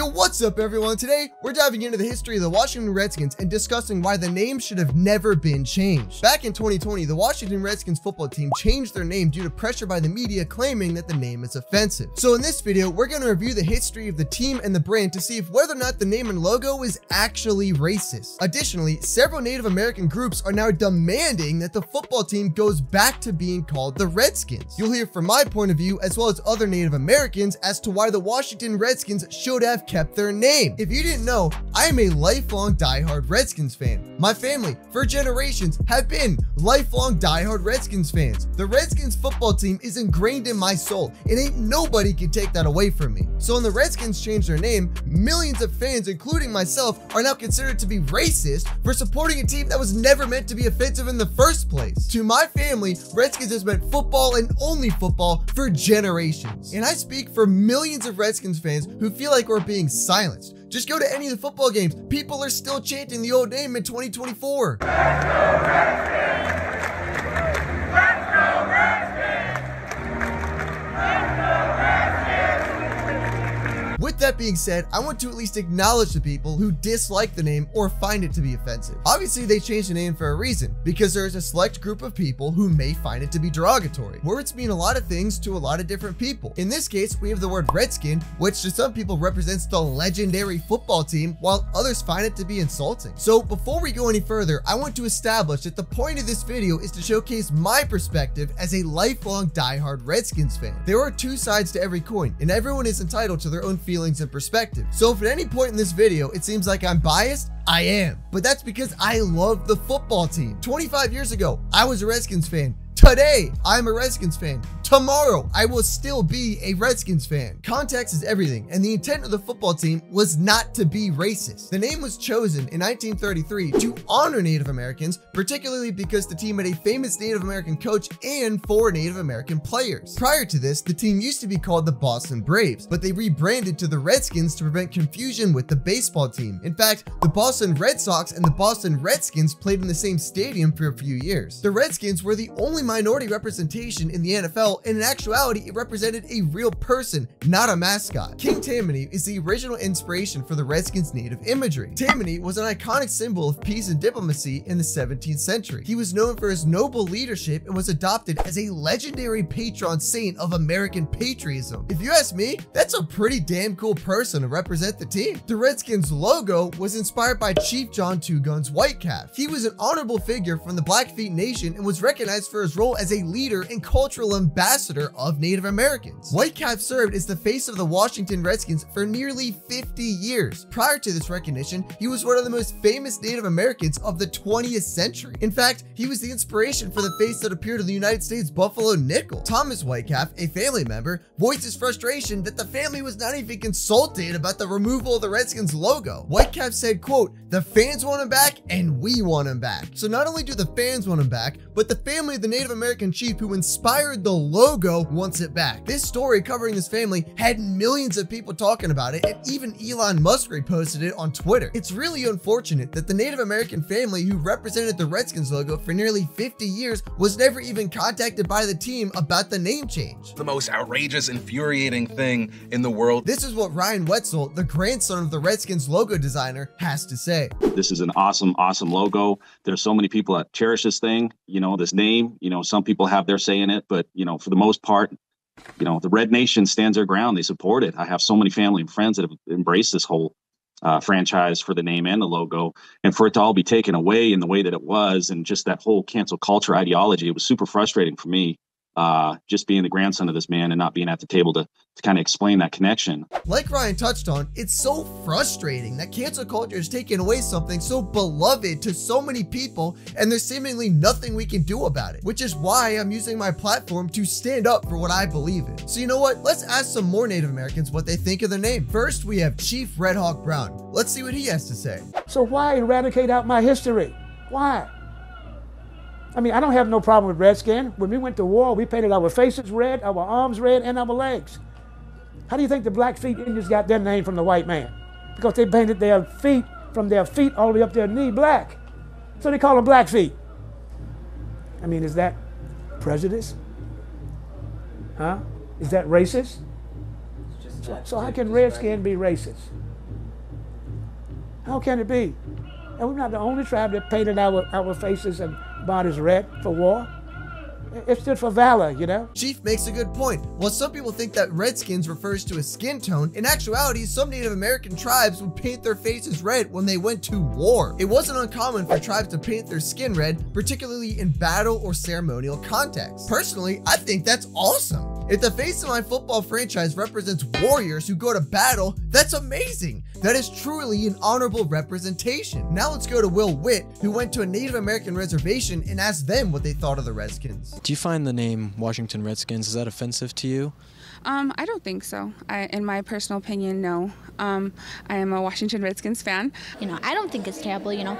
Yo, what's up everyone? Today, we're diving into the history of the Washington Redskins and discussing why the name should have never been changed. Back in 2020, the Washington Redskins football team changed their name due to pressure by the media claiming that the name is offensive. So in this video, we're going to review the history of the team and the brand to see if whether or not the name and logo is actually racist. Additionally, several Native American groups are now demanding that the football team goes back to being called the Redskins. You'll hear from my point of view as well as other Native Americans as to why the Washington Redskins should have kept their name. If you didn't know, I am a lifelong diehard Redskins fan. My family, for generations, have been lifelong diehard Redskins fans. The Redskins football team is ingrained in my soul, and ain't nobody can take that away from me. So when the Redskins changed their name, millions of fans, including myself, are now considered to be racist for supporting a team that was never meant to be offensive in the first place. To my family, Redskins has meant football and only football for generations. And I speak for millions of Redskins fans who feel like we're being silenced. Just go to any of the football games. People are still chanting the old name in 2024. That being said, I want to at least acknowledge the people who dislike the name or find it to be offensive. Obviously, they changed the name for a reason, because there is a select group of people who may find it to be derogatory. Words mean a lot of things to a lot of different people. In this case, we have the word Redskin, which to some people represents the legendary football team, while others find it to be insulting. So before we go any further, I want to establish that the point of this video is to showcase my perspective as a lifelong diehard Redskins fan. There are two sides to every coin, and everyone is entitled to their own feelings and perspective. So if at any point in this video it seems like I'm biased, I am. But that's because I love the football team. 25 years ago, I was a Redskins fan. Today, I'm a Redskins fan. Tomorrow, I will still be a Redskins fan. Context is everything, and the intent of the football team was not to be racist. The name was chosen in 1933 to honor Native Americans, particularly because the team had a famous Native American coach and four Native American players. Prior to this, the team used to be called the Boston Braves, but they rebranded to the Redskins to prevent confusion with the baseball team. In fact, the Boston Red Sox and the Boston Redskins played in the same stadium for a few years. The Redskins were the only minority representation in the NFL and in actuality, it represented a real person, not a mascot. King Tammany is the original inspiration for the Redskins' native imagery. Tammany was an iconic symbol of peace and diplomacy in the 17th century. He was known for his noble leadership and was adopted as a legendary patron saint of American patriotism. If you ask me, that's a pretty damn cool person to represent the team. The Redskins logo was inspired by Chief John Two Guns Whitecalf. He was an honorable figure from the Blackfeet Nation and was recognized for his role as a leader and cultural ambassador ambassador of Native Americans. Whitecalf served as the face of the Washington Redskins for nearly 50 years. Prior to this recognition, he was one of the most famous Native Americans of the 20th century. In fact, he was the inspiration for the face that appeared in the United States Buffalo nickel. Thomas Whitecalf, a family member, voiced his frustration that the family was not even consulted about the removal of the Redskins logo. Whitecalf said, quote, the fans want him back and we want him back. So not only do the fans want him back, but the family of the Native American chief who inspired the logo logo wants it back. This story covering this family had millions of people talking about it, and even Elon Musk reposted it on Twitter. It's really unfortunate that the Native American family who represented the Redskins logo for nearly 50 years was never even contacted by the team about the name change. The most outrageous, infuriating thing in the world. This is what Ryan Wetzel, the grandson of the Redskins logo designer, has to say. This is an awesome, awesome logo. There's so many people that cherish this thing, you know, this name. You know, some people have their say in it, but, you know, for the most part, you know, the Red Nation stands their ground. They support it. I have so many family and friends that have embraced this whole uh, franchise for the name and the logo, and for it to all be taken away in the way that it was, and just that whole cancel culture ideology, it was super frustrating for me uh, just being the grandson of this man and not being at the table to, to kind of explain that connection. Like Ryan touched on, it's so frustrating that cancel culture is taking away something so beloved to so many people and there's seemingly nothing we can do about it, which is why I'm using my platform to stand up for what I believe in. So you know what? Let's ask some more Native Americans what they think of their name. First, we have Chief Red Hawk Brown. Let's see what he has to say. So why eradicate out my history? Why? I mean, I don't have no problem with redskin. When we went to war, we painted our faces red, our arms red, and our legs. How do you think the Blackfeet Indians got their name from the white man? Because they painted their feet from their feet all the way up their knee black. So they call them Blackfeet. I mean, is that prejudice? Huh? Is that racist? So, so how can redskin be racist? How can it be? And we're not the only tribe that painted our, our faces and bodies red for war. It stood for valor, you know? Chief makes a good point. While some people think that Redskins refers to a skin tone, in actuality, some Native American tribes would paint their faces red when they went to war. It wasn't uncommon for tribes to paint their skin red, particularly in battle or ceremonial contexts. Personally, I think that's awesome. If the face of my football franchise represents warriors who go to battle, that's amazing. That is truly an honorable representation. Now let's go to Will Witt, who went to a Native American reservation and asked them what they thought of the Redskins. Do you find the name Washington Redskins, is that offensive to you? Um, I don't think so. I, in my personal opinion, no. Um, I am a Washington Redskins fan. You know, I don't think it's terrible, you know,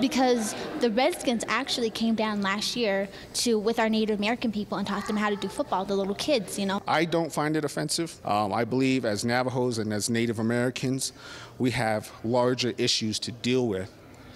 because the Redskins actually came down last year to with our Native American people and taught them how to do football, the little kids, you know. I don't find it offensive. Um, I believe as Navajos and as Native Americans, we have larger issues to deal with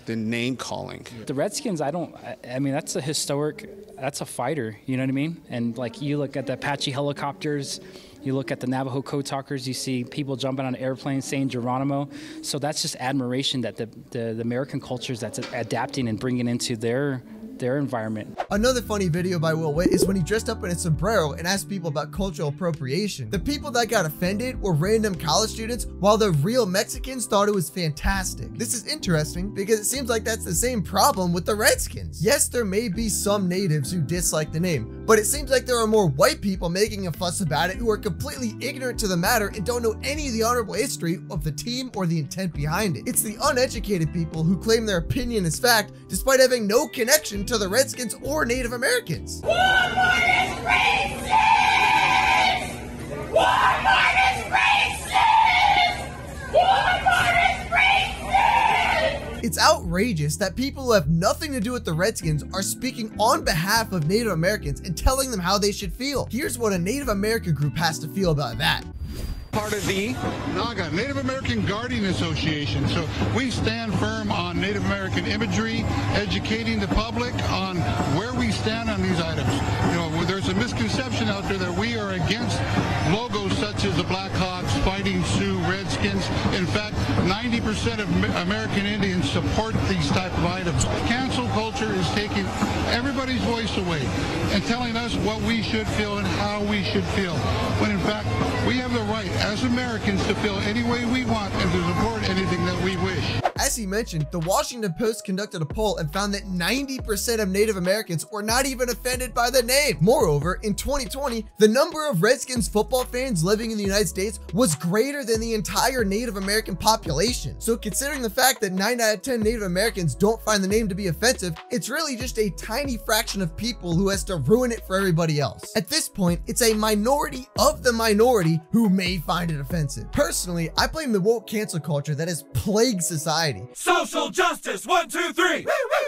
than name calling. The Redskins, I don't, I mean, that's a historic, that's a fighter, you know what I mean? And like you look at the Apache helicopters, you look at the Navajo code talkers, you see people jumping on airplanes saying Geronimo. So that's just admiration that the, the, the American cultures that's adapting and bringing into their their environment. Another funny video by Will Witt is when he dressed up in a sombrero and asked people about cultural appropriation. The people that got offended were random college students, while the real Mexicans thought it was fantastic. This is interesting because it seems like that's the same problem with the Redskins. Yes, there may be some natives who dislike the name, but it seems like there are more white people making a fuss about it who are completely ignorant to the matter and don't know any of the honorable history of the team or the intent behind it. It's the uneducated people who claim their opinion is fact despite having no connection to the Redskins or Native Americans. Walmart is racist! Walmart is racist! Walmart is racist! It's outrageous that people who have nothing to do with the Redskins are speaking on behalf of Native Americans and telling them how they should feel. Here's what a Native American group has to feel about that part of the NAGA, Native American Guardian Association. So we stand firm on Native American imagery, educating the public on where we stand on these items. You know, there's a misconception out there that we are against logos such as the Blackhawks, Fighting Sioux, Redskins. In fact, 90% of American Indians support these type of items. Cancel culture is taking everybody's voice away and telling us what we should feel and how we should feel. When in fact, we have the right as Americans to feel any way we want and to support anything that we wish. As he mentioned, the Washington Post conducted a poll and found that 90% of Native Americans were not even offended by the name. Moreover, in 2020, the number of Redskins football fans living in the United States was greater than the entire Native American population. So considering the fact that 9 out of 10 Native Americans don't find the name to be offensive, it's really just a tiny fraction of people who has to ruin it for everybody else. At this point, it's a minority of the minority who may find it offensive. Personally, I blame the woke cancel culture that has plagued society. Social justice, one, two, three.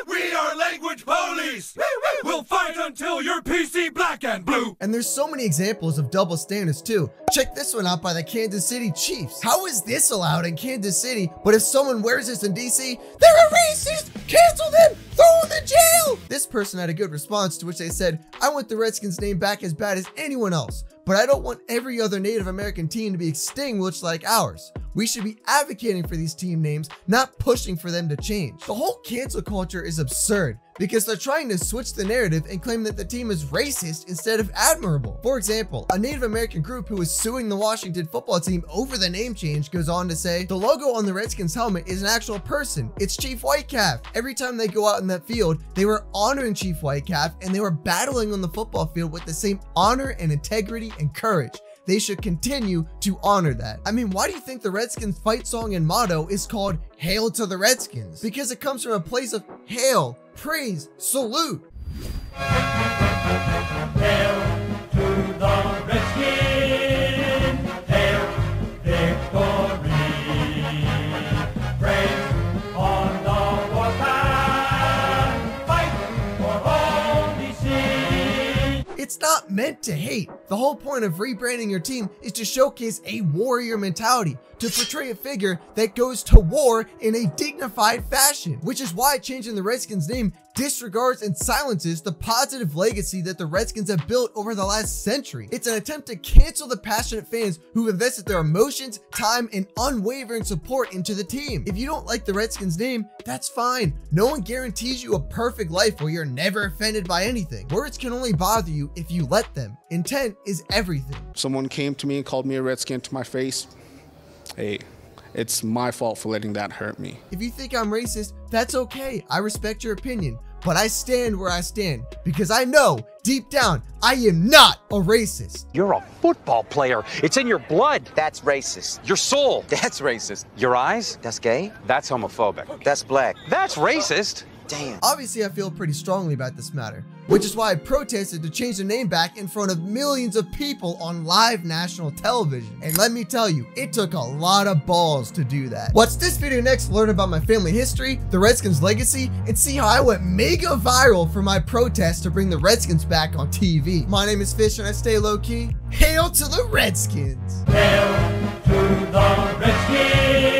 We are language police. We'll fight until you're PC black and blue. And there's so many examples of double standards too. Check this one out by the Kansas City Chiefs. How is this allowed in Kansas City, but if someone wears this in DC, they're a racist! Cancel them! Throw them in jail! This person had a good response to which they said, I want the Redskins name back as bad as anyone else but I don't want every other Native American team to be extinguished like ours. We should be advocating for these team names, not pushing for them to change. The whole cancel culture is absurd because they're trying to switch the narrative and claim that the team is racist instead of admirable. For example, a Native American group who is suing the Washington football team over the name change goes on to say, the logo on the Redskins helmet is an actual person. It's Chief Whitecalf. Every time they go out in that field, they were honoring Chief Whitecalf and they were battling on the football field with the same honor and integrity and courage they should continue to honor that. I mean, why do you think the Redskins fight song and motto is called Hail to the Redskins? Because it comes from a place of hail, praise, salute. To hate. The whole point of rebranding your team is to showcase a warrior mentality, to portray a figure that goes to war in a dignified fashion, which is why changing the Redskins name disregards and silences the positive legacy that the Redskins have built over the last century. It's an attempt to cancel the passionate fans who've invested their emotions, time, and unwavering support into the team. If you don't like the Redskins name, that's fine. No one guarantees you a perfect life where you're never offended by anything. Words can only bother you if you let them. Intent is everything. Someone came to me and called me a redskin to my face. Hey, it's my fault for letting that hurt me. If you think I'm racist, that's okay. I respect your opinion. But I stand where I stand because I know deep down I am not a racist. You're a football player. It's in your blood. That's racist. Your soul. That's racist. Your eyes. That's gay. That's homophobic. That's black. That's racist. Damn. Obviously, I feel pretty strongly about this matter, which is why I protested to change the name back in front of millions of people on live national television. And let me tell you, it took a lot of balls to do that. Watch this video next to learn about my family history, the Redskins legacy, and see how I went mega viral for my protest to bring the Redskins back on TV. My name is Fish and I stay low key. Hail to the Redskins! Hail to the Redskins!